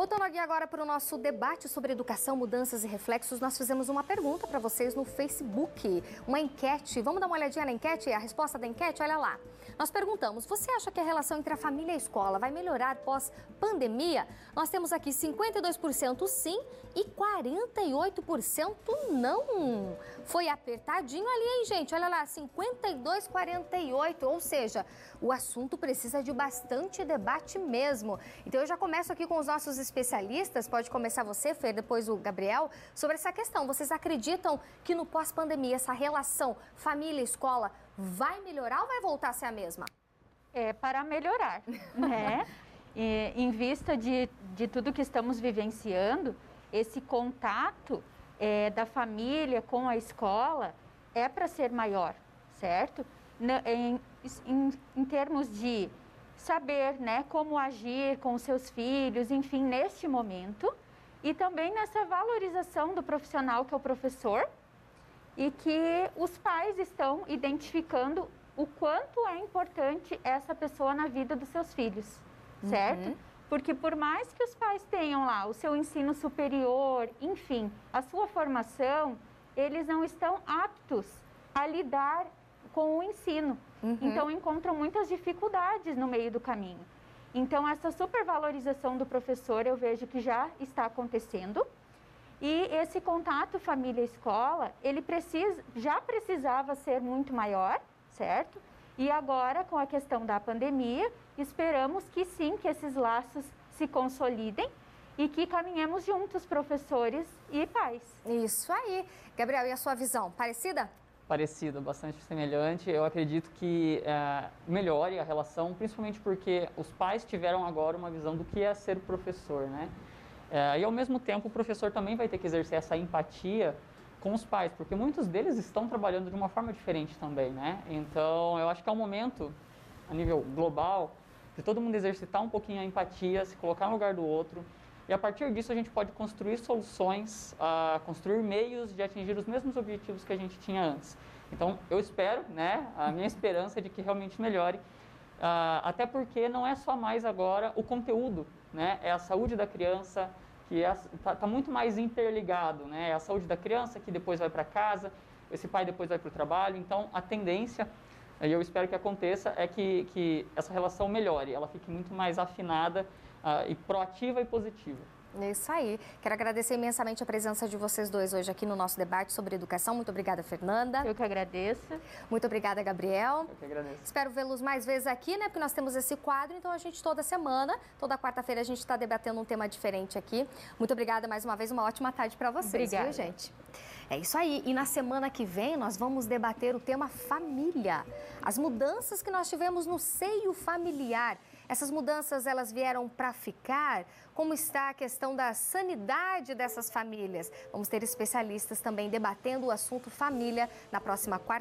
Voltando aqui agora para o nosso debate sobre educação, mudanças e reflexos, nós fizemos uma pergunta para vocês no Facebook, uma enquete. Vamos dar uma olhadinha na enquete? A resposta da enquete, olha lá. Nós perguntamos: você acha que a relação entre a família e a escola vai melhorar pós-pandemia? Nós temos aqui 52% sim e 48% não. Foi apertadinho ali, hein, gente? Olha lá, 52, 48. Ou seja, o assunto precisa de bastante debate mesmo. Então eu já começo aqui com os nossos especialistas. Pode começar você, Fer, depois o Gabriel, sobre essa questão. Vocês acreditam que no pós-pandemia essa relação família-escola vai melhorar ou vai voltar a ser a mesma? É para melhorar, né? E, em vista de, de tudo que estamos vivenciando, esse contato é, da família com a escola é para ser maior, certo? Em, em, em termos de saber né, como agir com os seus filhos, enfim, neste momento, e também nessa valorização do profissional que é o professor, e que os pais estão identificando o quanto é importante essa pessoa na vida dos seus filhos, certo? Uhum. Porque por mais que os pais tenham lá o seu ensino superior, enfim, a sua formação, eles não estão aptos a lidar com o ensino. Uhum. Então encontram muitas dificuldades no meio do caminho. Então essa supervalorização do professor eu vejo que já está acontecendo. E esse contato família-escola, ele precisa, já precisava ser muito maior, certo? E agora, com a questão da pandemia, esperamos que sim, que esses laços se consolidem e que caminhemos juntos, professores e pais. Isso aí. Gabriel, e a sua visão? Parecida? Parecida, bastante semelhante. Eu acredito que é, melhore a relação, principalmente porque os pais tiveram agora uma visão do que é ser professor, né? É, e ao mesmo tempo o professor também vai ter que exercer essa empatia com os pais, porque muitos deles estão trabalhando de uma forma diferente também, né? Então, eu acho que é um momento, a nível global, de todo mundo exercitar um pouquinho a empatia, se colocar no lugar do outro, e a partir disso a gente pode construir soluções, uh, construir meios de atingir os mesmos objetivos que a gente tinha antes. Então, eu espero, né, a minha esperança é de que realmente melhore, uh, até porque não é só mais agora o conteúdo, né, é a saúde da criança, que está é, tá muito mais interligado, né? É a saúde da criança que depois vai para casa, esse pai depois vai para o trabalho. Então, a tendência, e eu espero que aconteça, é que, que essa relação melhore, ela fique muito mais afinada uh, e proativa e positiva. É isso aí. Quero agradecer imensamente a presença de vocês dois hoje aqui no nosso debate sobre educação. Muito obrigada, Fernanda. Eu que agradeço. Muito obrigada, Gabriel. Eu que agradeço. Espero vê-los mais vezes aqui, né? Porque nós temos esse quadro, então a gente toda semana, toda quarta-feira, a gente está debatendo um tema diferente aqui. Muito obrigada mais uma vez, uma ótima tarde para vocês, obrigada. viu, gente? É isso aí. E na semana que vem nós vamos debater o tema família. As mudanças que nós tivemos no seio familiar. Essas mudanças elas vieram para ficar? Como está a questão da sanidade dessas famílias? Vamos ter especialistas também debatendo o assunto família na próxima quarta